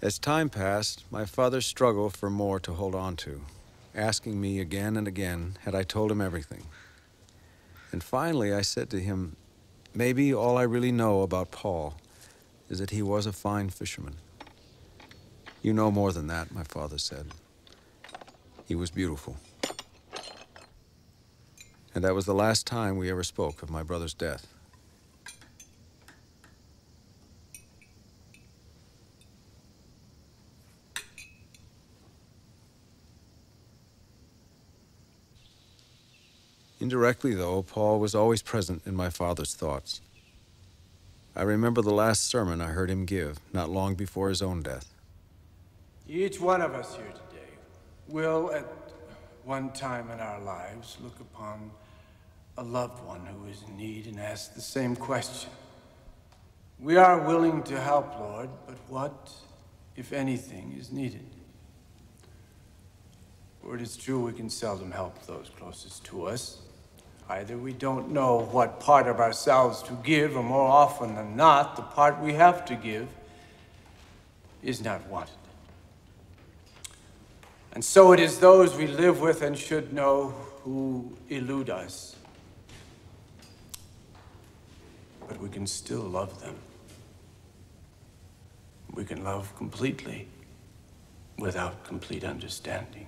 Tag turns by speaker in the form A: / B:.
A: As time passed, my father struggled for more to hold on to, asking me again and again had I told him everything. And finally, I said to him, Maybe all I really know about Paul is that he was a fine fisherman. You know more than that, my father said. He was beautiful. And that was the last time we ever spoke of my brother's death. Indirectly, though, Paul was always present in my father's thoughts. I remember the last sermon I heard him give, not long before his own death.
B: Each one of us here today will, at one time in our lives, look upon a loved one who is in need and ask the same question. We are willing to help, Lord, but what, if anything, is needed? For it is true we can seldom help those closest to us. Either we don't know what part of ourselves to give, or more often than not, the part we have to give is not wanted. And so it is those we live with and should know who elude us. But we can still love them. We can love completely without complete understanding.